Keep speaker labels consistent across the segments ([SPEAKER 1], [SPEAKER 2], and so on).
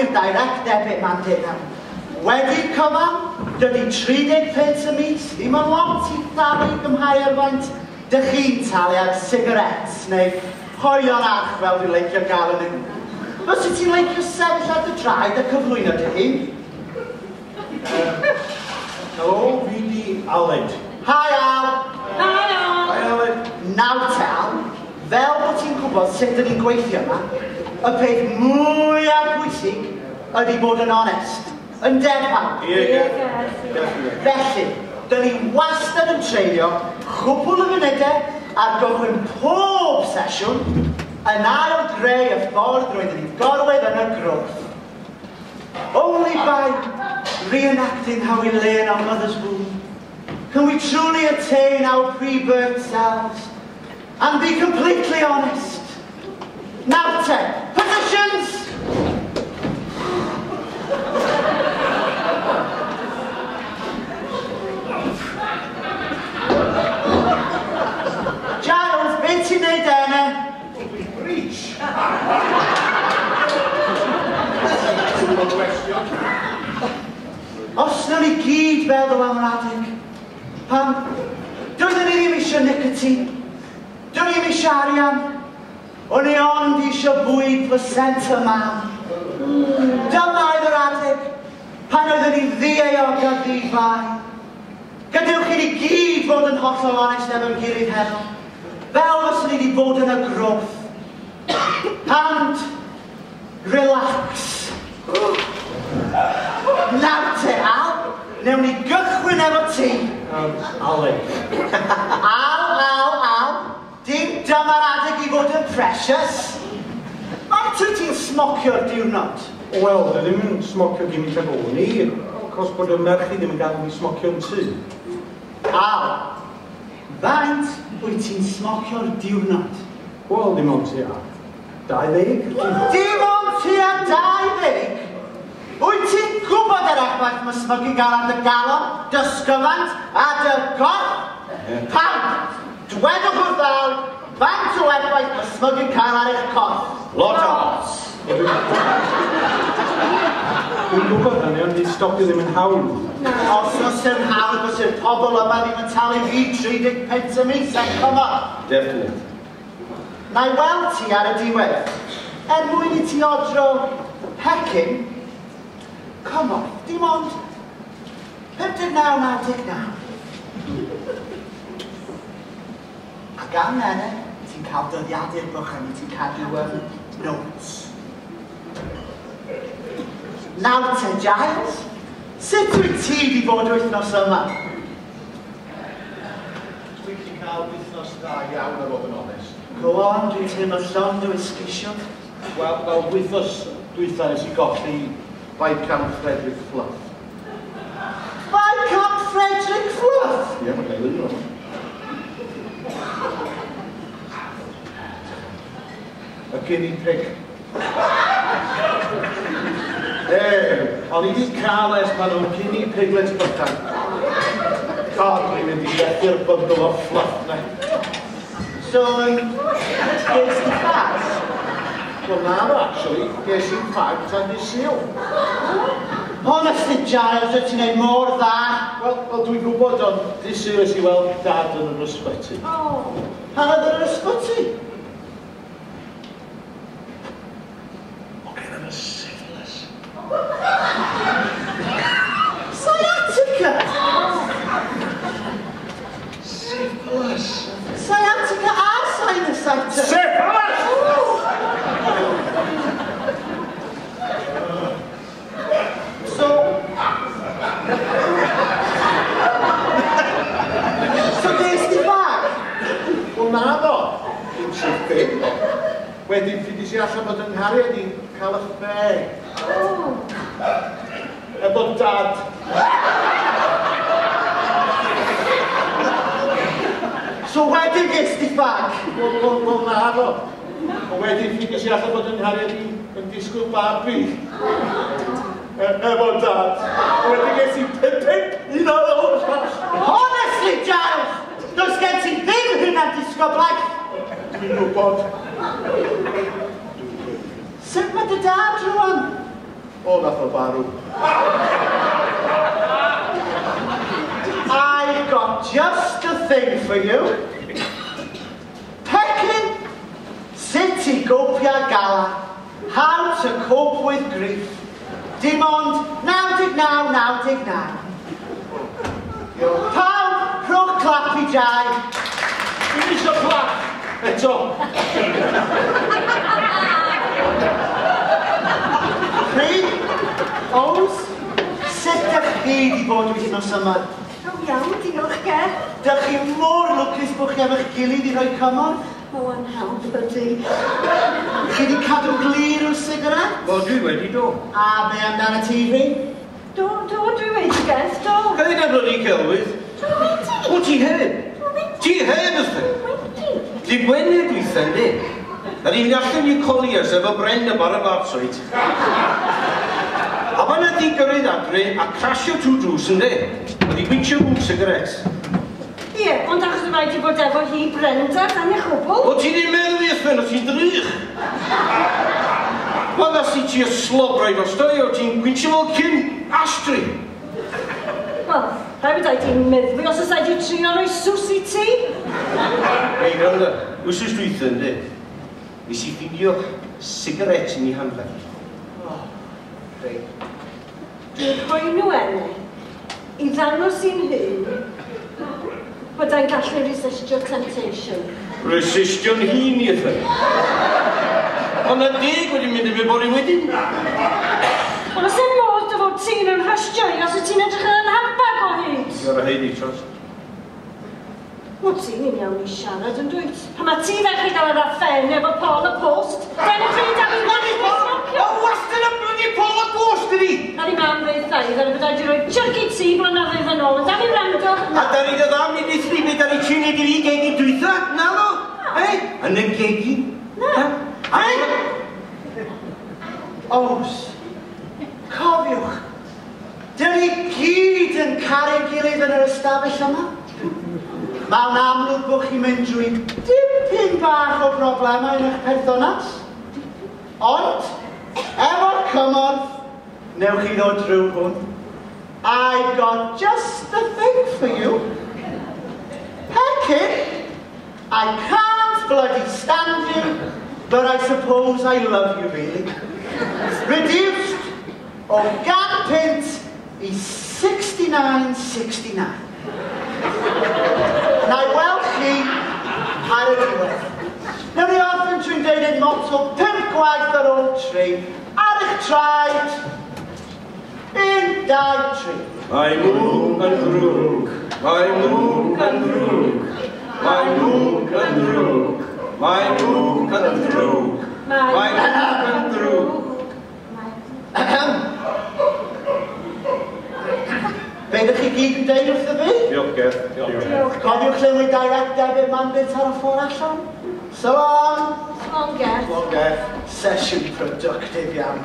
[SPEAKER 1] newydd direct debit mandate nawr. Wedi cyfan, dydy 30 pence y mis, ddim yn lot i ddalu gymhau ar faint dych chi'n talu ar sigaret neu hoi o'r arch fel dwi'n leicio gael yn yng Os wyt ti'n leicio sefyll ar dy draed a cyflwyno dy hun? Helo, fi di Aled. Hi Al! Hi Al! Hi Aled. Nawr tal, fel bod ti'n gwybod sut ydyn gweithio yma, y peth mwyaf bwysig ydy bod yn onest, yn depan.
[SPEAKER 2] Felly,
[SPEAKER 1] dy ni wastad yn treulio cwbl y funudau e, ar gychwyn pob sesiwn yn ail greu y ffordd roeddwn ni gorwedd yn y grwth. Only by reenacting how we lay in our mother's womb can we truly attain our pre-birth selves and be completely honest. Now, ten, positions! Os na ni gyd fel feddwl am yr adeg, pam doeddwn ni ddim eisiau nicotin, doeddwn ni ddim eisiau arian, o'n i ond eisiau bwyd placent y mam. Dyma oedd yr adeg, pan oeddwn ni ddieog a ddifau. Gadewch chi ni gyd fod yn hollol onest efo'n gilydd heno, fel os ni wedi bod yn y groth. Pant, relax. Nawr te, Newn ni gychwyn efo ti. Um, al, al, al. Dim dyma'r adeg i fod yn precious. Mae twy ti'n
[SPEAKER 3] smocio'r diwrnod? Wel, dwi ddim yn smocio i lle bo ni. cos bod y merch i ddim yn gael i smocio'n tu.
[SPEAKER 1] Al,
[SPEAKER 3] faint wyt ti'n smocio'r diwrnod? Wel, dim ond ti a Dau ddeg? Dim
[SPEAKER 1] ond ti a dau ddeg! Wyt ti'n gwybod yr effaith mae smygu gael ar dy galon, dy sgyfant a dy gorff? Pan, dwedwch wrth ddal, faint o effaith mae smygu cael ar eich corff?
[SPEAKER 3] Lot o os. Dwi'n gwybod hynny, ond ni'n stopio ddim yn hawl.
[SPEAKER 1] Os oes yn hawl, os yw'r pobl yma ddim yn talu fi 30 pence y mis, ac come on.
[SPEAKER 2] Definitely.
[SPEAKER 1] Na weld ti ar y diwedd, er mwyn i ti odro pecyn, Come on, dim ond naw naw naw. A gan mene, ti'n cael dyddiadur bychan i ti'n cael yw um, notes. Naw te, Giles, sut wyt ti wedi bod wythnos yma? Dwi cael wythnos da iawn ar fod yn onest. Go on, dwi'n teimlo llond o ysgysio. Wel, wel,
[SPEAKER 3] wythnos dwi'n teimlo nes i golli by Camp Frederick Fluff.
[SPEAKER 1] By Camp Frederick Fluff?
[SPEAKER 3] Yeah, mae'n gael yn yno. Y guinea pig. There, o'n i wedi cael es maen nhw'n guinea piglets bychan. God, mi'n mynd i ddechrau'r bundle o fluff ne.
[SPEAKER 4] So, um, it's the fact Well, na no,
[SPEAKER 1] actually, ges i'n ffaith a nes i'w. Honestly, Giles, wyt ti'n neud mor dda? Wel,
[SPEAKER 3] well, dwi'n gwybod, ond di year i weld dad yn yr ysbyty.
[SPEAKER 2] Oh.
[SPEAKER 1] Pan oedd yr ysbyty?
[SPEAKER 2] O, gen Sciatica! a sinusitis.
[SPEAKER 1] Syfilis! pobl na fo.
[SPEAKER 3] A wedyn ffigus i allan bod yn hariad i yn
[SPEAKER 1] disgwyl babi. E, efo dad. A wedyn ges i pipip un o'r o'r Honestly, Giles, does gen ti ddim hyn a disgwyl blaid. Dwi'n gwybod. Sut mae dy dad rwan?
[SPEAKER 2] O, nath o barw.
[SPEAKER 1] I've got just a thing for you. Ethiopia Gala, How to Cope with Grief, Dimond 99-99. Pawb, rhwch clap i jai.
[SPEAKER 3] Dwi'n isio clap. Eto.
[SPEAKER 1] Chi? Ows? Sut ydych chi wedi bod wedi nos yma? O iawn, diolch ge. Dych chi mor lwcus bod chi efo'ch gilydd i roi cymorth?
[SPEAKER 4] O, anhawdd ydy. Chi wedi cadw glir
[SPEAKER 1] o'r sigaret?
[SPEAKER 3] Wel, dwi wedi, do.
[SPEAKER 1] A be amdan y TV? Do, do, dwi wedi, Geth, do.
[SPEAKER 3] Hefyd ar bloody celwydd? Dwi wedi. O, ti heb? Dwi wedi. Ti heb, ysdi? Dwi wedi. Di gwened dwi'n thynnu. Yr un allan i Colliers efo y bar y barswyd.
[SPEAKER 4] A
[SPEAKER 3] fan ydi gyrraedd adre a crasio trwy drws, yn de. Oedd i wyntio bwg sigaret
[SPEAKER 4] mae ti bod efo hi Brenda
[SPEAKER 3] dan y chwbl. O ti'n ei meddwl i ethfen, o ti'n drych. Wel, nes i ti y slobrau fos doi, o ti'n gwyntio fel cyn astri.
[SPEAKER 4] Wel, rhaid i ti'n meddwi os oes wedi trin o'n o'i sws i ti.
[SPEAKER 3] Ei, Brenda, wys oes dwi'n ddyndi. Nes i ffindio sigaret yn ei hanfer.
[SPEAKER 4] Oh, reit. Dwi'n rhoi nhw enni i ddangos i'n hun e'n gallu resistio temptation.
[SPEAKER 3] Resistio'n hun i ddyn. Ond y deg wedi mynd i fi i wedi.
[SPEAKER 4] Ond os e'n modd dy fod ti'n yn rhestio i os y ti'n edrych yn handbag o hyd. a heidi, Tros. Wel, ti'n iawn i siarad yn dweud. Pan mae ti ddechrau gael yr affen efo Paul y Post, fe'n y pryd am i wedi Mae wastad yn blydi pol o gwrs, ydi! Ar i mam fe'n llai, ddyn nhw byddai wedi rhoi chyrci ti blynyddoedd yn ôl, a da i wrando. A da ni dod am unig sri, mi da ni tri neu dri gegi dwytha, na
[SPEAKER 1] lo? E? Yn y gegi? Na. E? Ows, cofiwch, da ni gyd yn caru gilydd yn yr ystafell yma. Mae'n amlwg bod chi'n mynd drwy dipyn bach o broblemau yn eich perthonas. Ond, ever cometh, Nelchidon Drumhun, I've got just the thing for you. Pack it. I can't bloody stand you, but I suppose I love you really. Reduced, organ pint is 69.69. Now, well, she, I don't know. Now, the often trindated motto, gwaith ar ôl tri. Ar eich traed. Un, dau, tri.
[SPEAKER 3] Mae mwg yn drwg, Mae mwg yn drwg, Mae mwg yn drwg, Mae mwg yn drwg, Mae mwg yn drwg. Be ydych chi gyd
[SPEAKER 1] yn deud wrth y fi?
[SPEAKER 3] Diolch, diolch. Cofiwch
[SPEAKER 1] lle mae dau adeg y mandate ar y ffordd allan. So long! Longer. Longer.
[SPEAKER 3] Session productive
[SPEAKER 1] iawn.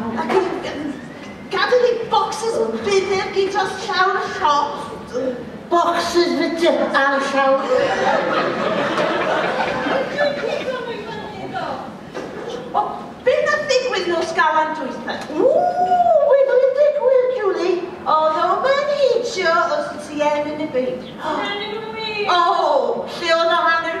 [SPEAKER 4] Ac yn gadw ni bocsys gyd o llawn siop. Bocsys fydde ar y llawn. O, beth na ddigwydd nos galan dwytha? Ww, wedi digwydd, Julie. Oedd o'n mynd hitio os ti yn yn y byd. O, lle oedd o hanner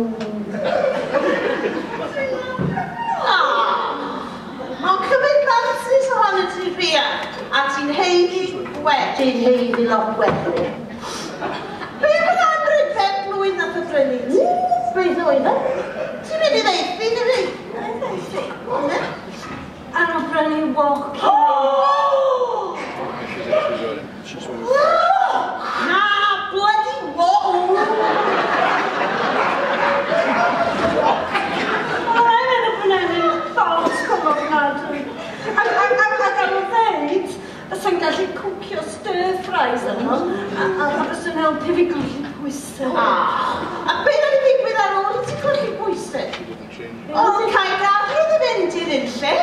[SPEAKER 4] Ah, Dwi'n heiddi lot wedyn. Be yn am rydfed blwydd nath y brynu? Beth oedd Ti'n mynd i ddeithi, nid i? Ddeithi. A nhw brynu walkie. gallu cwcio stir fries yma, a rhywbeth yn helpu fi gwylio bwysau. A beth oedd digwydd ar ôl ti gwylio bwysau? O, cael gafr oedd yn mynd i'r unlle,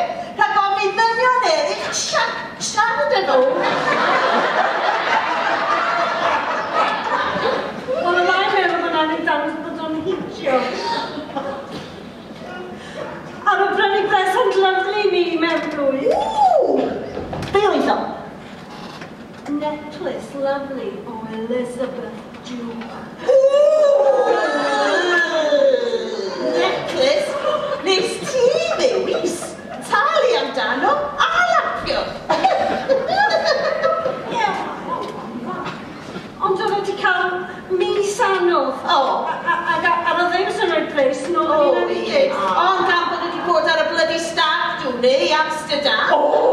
[SPEAKER 4] rhag o mi ddynion eraill siarad yn ôl. lovely, oh Elizabeth Duke. Necklace? Nes ti ddewis? Talu amdano a lapio. Ie, ond o'n wedi cael mis no. bod wedi bod ar y bloody stag, dwi'n ei Amsterdam. Oh.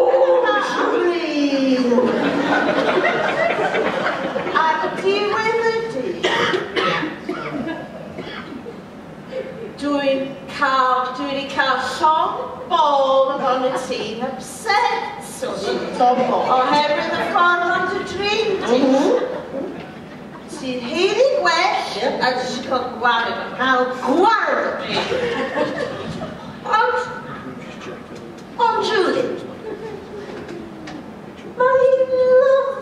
[SPEAKER 4] cael, dwi wedi cael llong bol o'n y tîm upset. So,
[SPEAKER 1] oherwydd y
[SPEAKER 4] ffordd ond y drin ti. Mhm. Ti'n heiri gwell, a ti eisiau cael gwared, cael gwared. Ond, ond Julie, mae hi'n lyfr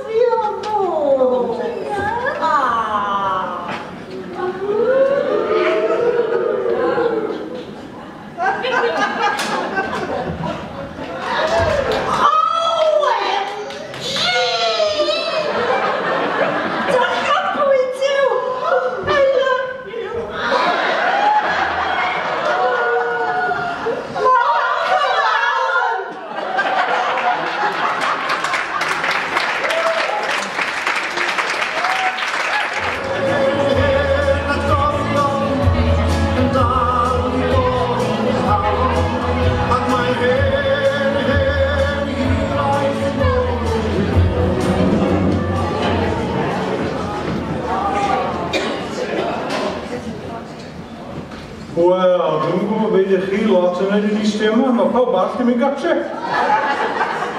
[SPEAKER 3] pawb bach ddim yn gartre.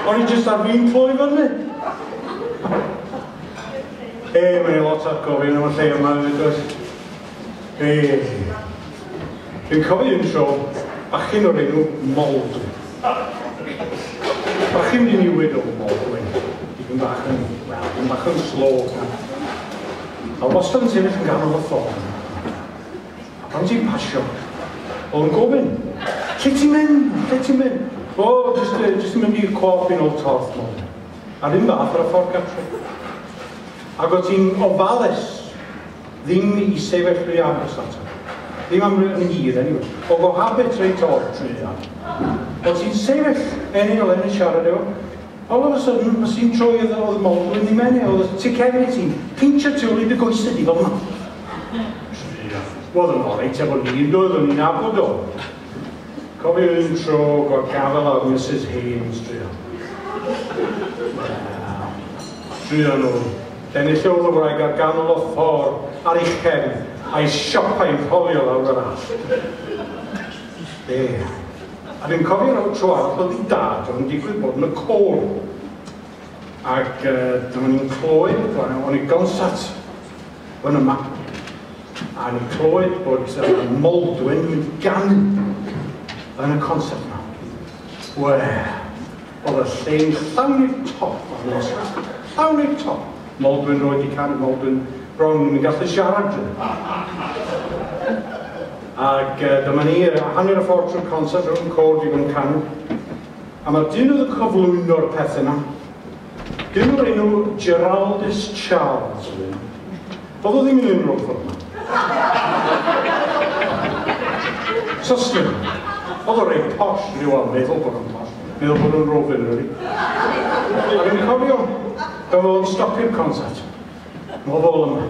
[SPEAKER 3] O'n i jyst ar fi'n cloi fyny. E, mae'n lot ar gofyn am y lle yma, yn ydwys. E, dwi'n cofio un tro, a bachyn o'r enw Mold. Bachyn di niwyd o Mold, dwi'n bach yn, wel, dwi'n bach yn slow. A os yn sefyll chi'n ganol y ffordd. A pan ti'n pasio, o'n gofyn, lle ti'n mynd? lle ti'n mynd? O, oh, jyst yn mynd i'r cop i'n old torth mo. A ddim fath ar y ffordd gartre. Ac o ti'n ofalus ddim i sefyll y sata. Ddim am yn hir, anyway. O go habit reit o'r trwy'n O ti'n sefyll enyn o lenyn siarad efo, All of a sudden, mae sy'n troi oedd oedd modd yn ei menu, oedd cefn i ti'n pinch y tŵl i dy goesau di fel yma. Wel, yn o'r efo ni, ni'n dod, o'n i'n abod o. Cofiwn tro go cafel o Mrs Haynes drio. Drio nhw. Denillodd o wraig ar ganol o ffordd ar ei chen a'i siopau'n polio lawr yr all. De. A fi'n cofio nhw tro ar oedd i dad o'n digwydd bod yn y col. Ac dyma ni'n clywed, o'n i gonsat yn yma. A ni'n clywed bod uh, Moldwyn yn gan yn y concert yma. Wel, oedd y lle'n llawn i'r top o'r nos. Llawn i'r top. Moldwyn roed i can, Moldwyn bron yn gallu siarad. Ac uh, dyma ni, uh, hanner y ffordd trwy'r concert rhwng cord i gwrdd can. A mae dyn nhw'n o'r peth yna. Dyn nhw'n enw Geraldus Charles. Oedd o ddim yn unrhyw ffordd. yma. Sostyn. Overraig posh ni wel meddwl bod yn posh. Meddwl bod yn rofyn rydw i. Ac yn cofio, gaf o'n stopio'r concert. Nofol yma.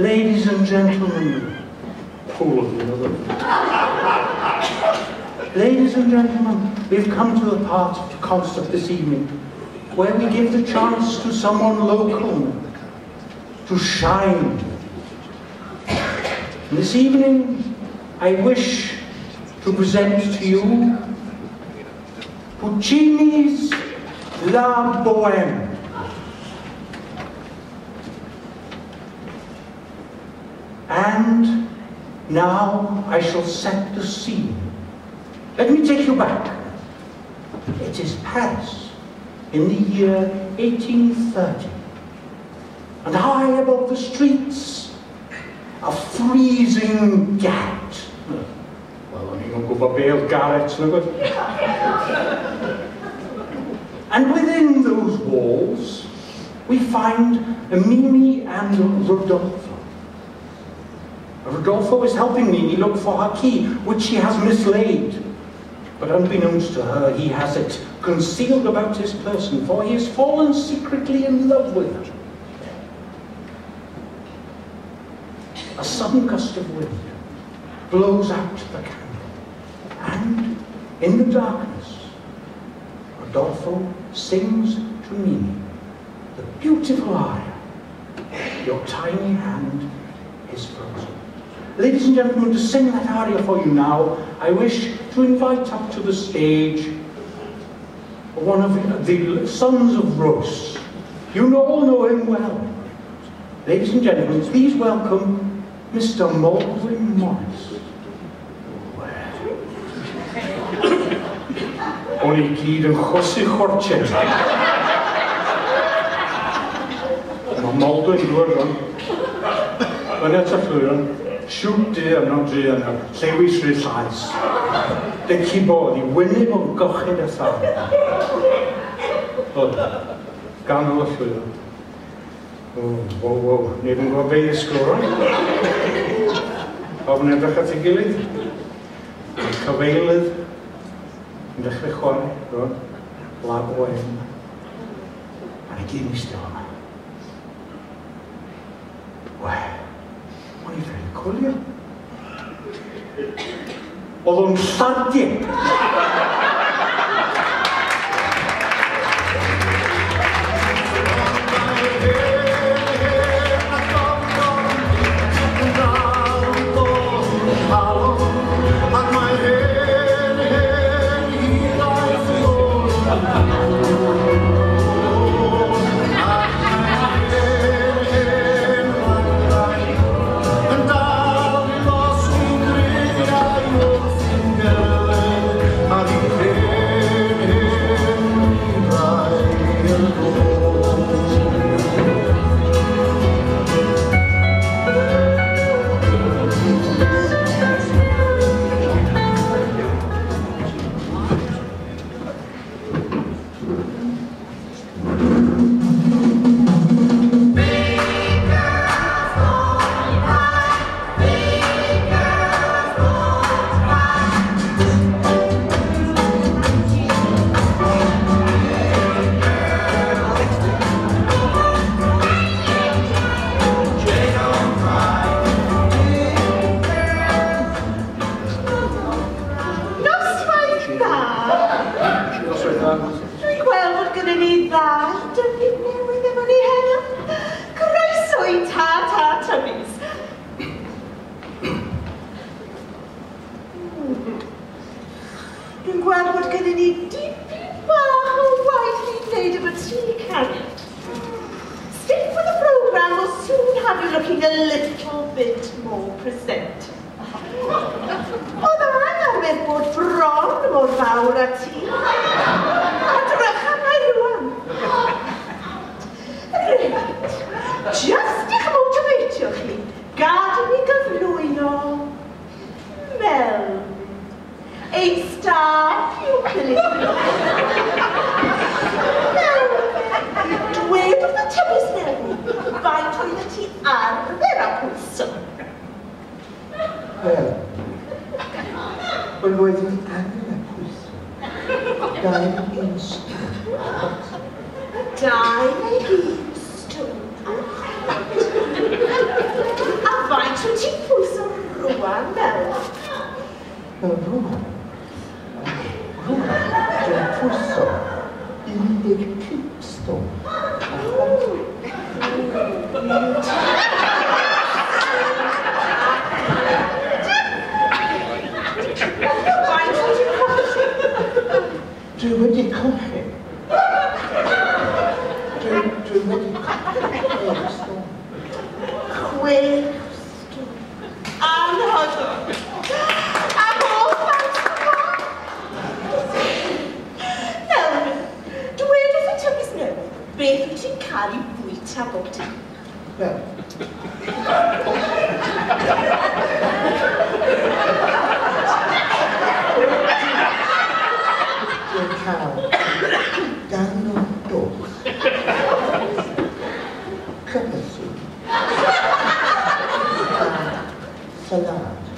[SPEAKER 3] Ladies and gentlemen. Pool of the other. Ladies and gentlemen, we've come to the part of the concert this evening where we give the chance to someone local to shine. This evening, I wish to present to you Puccini's La Bohème. And now I shall set the scene. Let me take you back. It is Paris in the year 1830. And high above the streets, a freezing gat and within those walls, we find Mimi and Rodolfo. Rodolfo is helping Mimi look for her key, which she has mislaid. But unbeknownst to her, he has it concealed about his person, for he has fallen secretly in love with her. A sudden gust of wind blows out the candle. And in the darkness, Rodolfo sings to me the beautiful aria, Your Tiny Hand is Frozen. Ladies and gentlemen, to sing that aria for you now, I wish to invite up to the stage one of the sons of Ross. You all know him well. Ladies and gentlemen, please welcome Mr. Baldwin Morris. o'n i gyd yn chwysu chorchet. Mae mold yn dŵr rhan. Fyny at y fflwyron, siwt di yno dri yno, llewis rhy llais. Deci bod i wyneb o'n gochyd y thaw. Oedd, gan o fflwyron. O, o, o, nid yn gwybod beth i sgwrw. Ofn edrych at ei gilydd. Cyfeilydd Yn dechrau chwarae, ro'n lab o en. A ni gyd eistedd yma. Wel, o'n i fe'n cwlio. Oedd o'n sardin.
[SPEAKER 4] There. But were you anamorphous? in stone. in stone. A vital tipo, Rua Bela.
[SPEAKER 2] Rua.
[SPEAKER 4] 真的。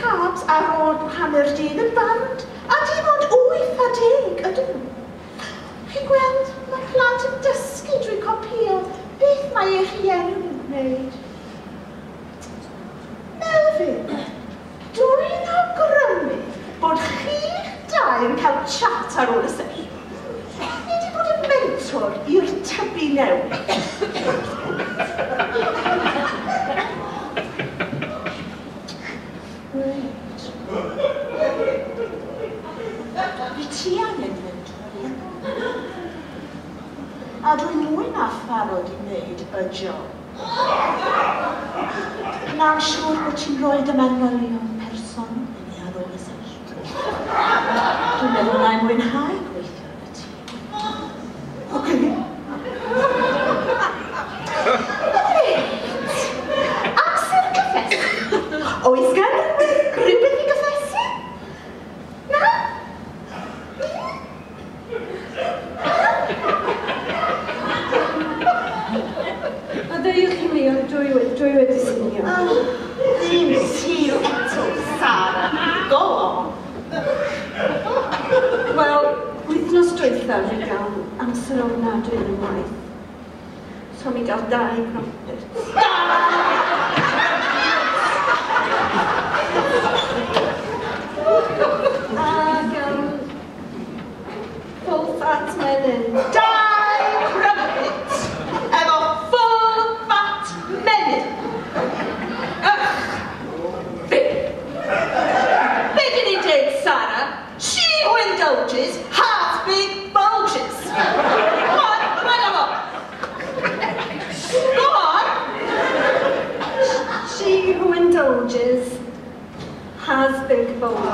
[SPEAKER 4] cabs ar ôl hanner dydd yn band, a dim ond wyth a deg ydyn nhw. Chi'n gweld, mae plant yn dysgu drwy copio beth mae eich hien yn gwneud. Melvin, dwi'n awgrymu bod chi'ch dau yn cael chat ar ôl y sef. Ni wedi bod yn mentor i'r tybu newydd. ti angen mynd drwy. A dwi'n mwy na pharod i wneud y job. Na'n siŵr bod ti'n rhoi dy manylion person yn ei ar ôl y sesiwn. Dwi'n meddwl na'i mwynhau. Blodeuwch chi mi, ond dwi, dwi wedi sinio. Oh, dim sir eto, Sara. Go on. Wel, wythnos dwythaf ni gael amser ofnadwy yn y waith. So mi gael dau prompers. both.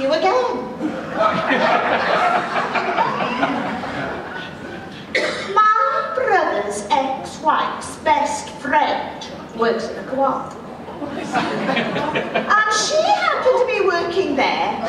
[SPEAKER 4] you again. My brother's ex-wife's best friend works in a co-op.
[SPEAKER 2] and
[SPEAKER 4] she happened to be working there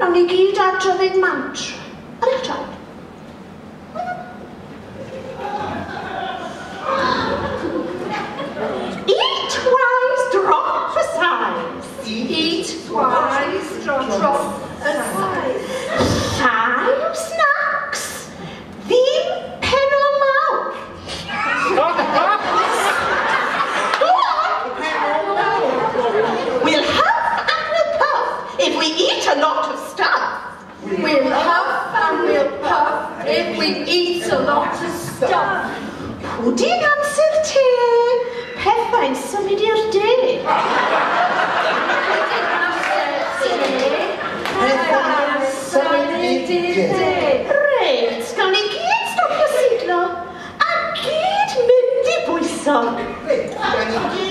[SPEAKER 4] Nawn ni gyd adrodd ein mantra. Ar eich traed. 你。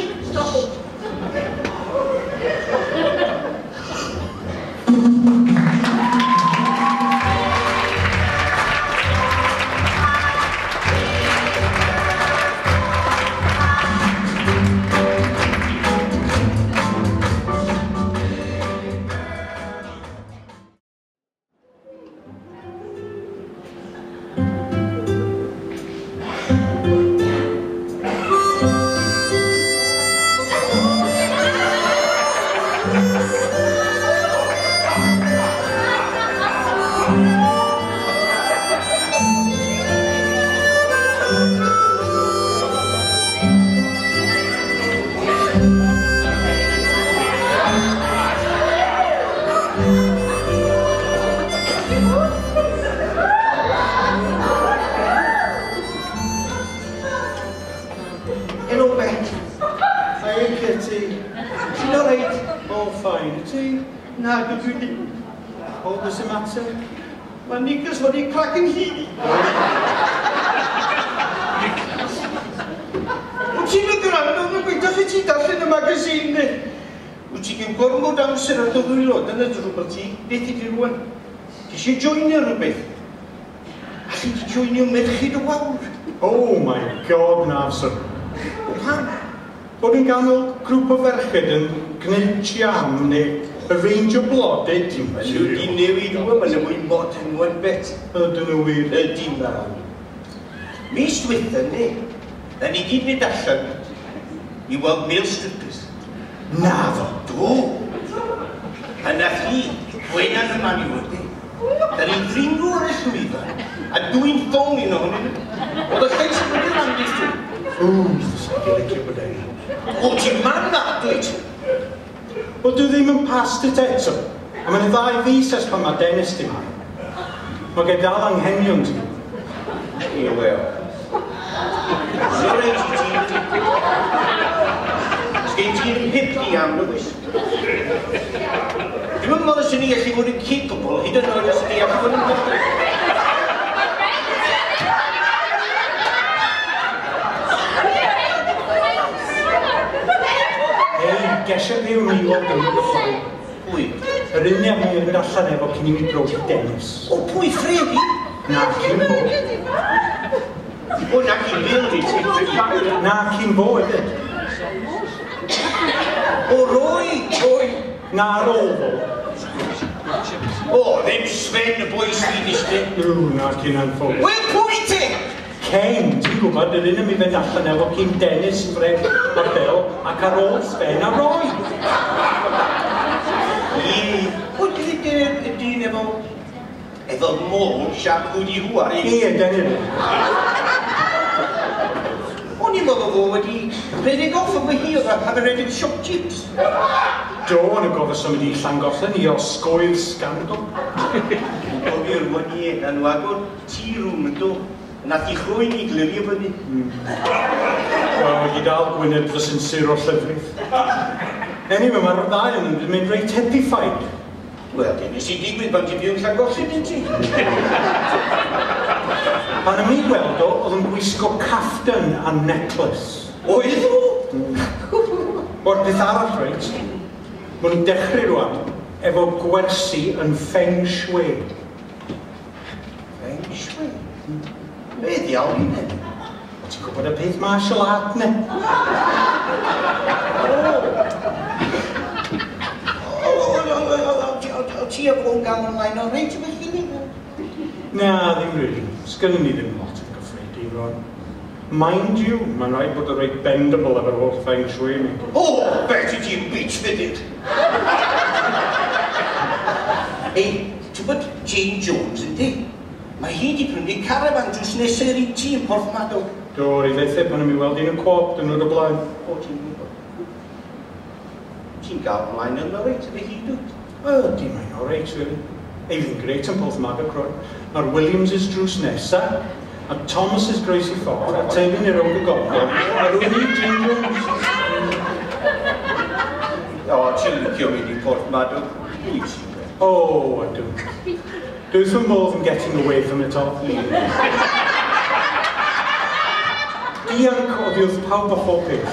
[SPEAKER 3] ganol grŵp o ferched yn gwneud jam neu y range o blodau dim. Maen nhw wedi newid rwan, maen bod yn rwan bet. Ydyn nhw wir. Ydy man. Mis dwytha ni, na ni gyd mynd allan i weld mil strippers. Na fo, do. A chi, hi, Gwenan y wedi. Da ni'n ddringo ar eich ymwydda, a dwi'n ffong i'n ohonyn nhw. Oedd y lleis yn mynd i'r anglis drwy. Ww, sy'n dwi'n licio bod eich. O, ti'n man dda, dweud? Wel, dwi ddim yn past it teto. A mae'n ddau fus ers pan mae Dennis di ma. Mae gen dal anghenion ti. Ie, wel. Sgreid ti. Sgreid ti'n hip i am nhw wis. Dwi'n meddwl os ydyn ni allu fod yn capable, hyd yn oed os ydyn ni allu fod yn capable. gesio fi yw ni o gyfrifol. Pwy? Yr un neu mwy yn mynd allan efo cyn i mi brofi Dennis. O pwy ffredi? Na, cyn bo. O, na cyn bo, Na, cyn bo, ydy. O, roi, roi. Na, roi. O, ddim Sven y bwys sydd i ddysgu. Ww, na, cyn anffo. Wel, pwy ti? Ken, ti'n gwybod, yr un yn mynd allan efo cyn Dennis yn breg label ac ar ôl Sven a Roy. I, wyt ti ddim y dyn efo, efo môl siap wedi hwar i? Ie, dyn O'n i'n meddwl fo wedi rhedeg off o fy hir a cael rhedeg siop chips. Do, yn y gofod sy'n mynd i Llangollen i o'r sgandol. scandal. i'n gofio'r i enw agor tea room yn dod. Nath i chrwy'n i glirio fyny. Mm. Wel, mae dal Gwynedd yn sinsir o llyfrith. Anyway, mae'r ddau yn mynd reit hedified. Wel, dynes i digwydd bod ti fi fi'n llangolli, dyn ti? Pan ym i gweld o, oedd yn gwisgo caftan a necklace. Oedd o? Hmm. O'r peth arall, reit? Mae'n dechrau rwan efo gwersi yn feng shui. Be al i ne? Ti'n gwybod y peth martial art ne?
[SPEAKER 1] Ti a fwn gael ymlaen o'r rhaid ti'n felly
[SPEAKER 3] Na, ddim really. Sgynny ni ddim lot yn gyffredin, Ron. Mind you, mae'n rhaid bod y rhaid bendable ar yr holl feng shui mi. O, oh, beth i ti'n beach fitted? Ei, ti'n bod Jane Jones, yndi? Mae hi wedi prynu carafan drws nesaf i'r tîm porth madol. Do, i ddeitha pan ym i weld un y cwop, dyn nhw'n y blaen. O, ti'n gwybod. Ti'n gael ymlaen yn o'r reit, ydy hi dwyd. O, di mae'n o'r reit, really. fi'n greit yn porth madol croen. Mae'r Williams is drws nesaf, a Thomas is Gracie Ford, a Tegyn i'r o'r gofio, a rwy'n i'n dyn O, ti'n licio mynd porth madol? O, dwi' Do some more than getting away from it all, please. Dianc oddiwrth pawb o phobyd.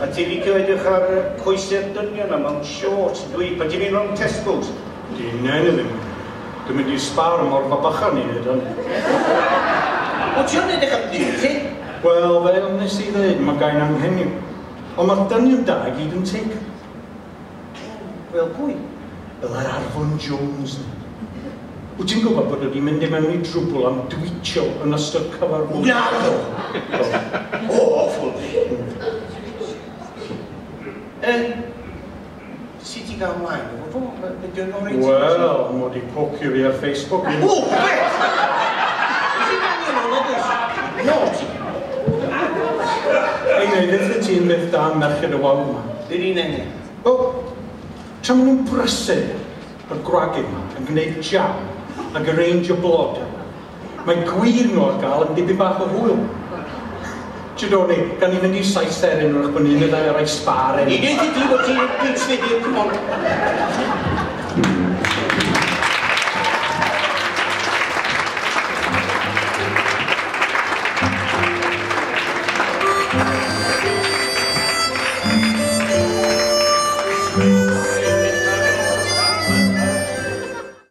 [SPEAKER 3] A ti fi gyfedwch ar coesau'r dynion yma mewn short, dwi, pa ti fi'n rong Tesco's? Di, na, na ddim. Dwi'n mynd i spar mor fa bachan i wneud hynny.
[SPEAKER 2] O, ti'n edrych am dyn, ti?
[SPEAKER 3] Wel, fel nes i ddweud, mae gain anghenion. Ond mae'r dynion da i gyd yn teg. Wel, pwy? fel yr Arfon Jones. Wyt ti'n gwybod bod wedi mynd i mewn i drwbl am dwitio yn ystod cyfarfod? Na, no! O, awful! E, sut i gael mlaen? Fo, mae dyn nhw'n reit... Wel, mod i pocio fi ar Facebook. O, beth!
[SPEAKER 2] Ti'n angen o'n oedden? No!
[SPEAKER 3] Ei, neud, ydych chi'n meddwl da merched y wawr yma? Dyn i'n engen. O, Tam nhw'n brysu y gwragin yma yn gwneud jam ac yr range o blod. Mae gwir nhw ar gael yn dibyn bach o hwyl. Jidoni, gan ni fynd i saith erin wrth bod ni'n meddwl ar ei sbar erin. I gen ti di bod ti'n gwneud sfidio'r cwmon.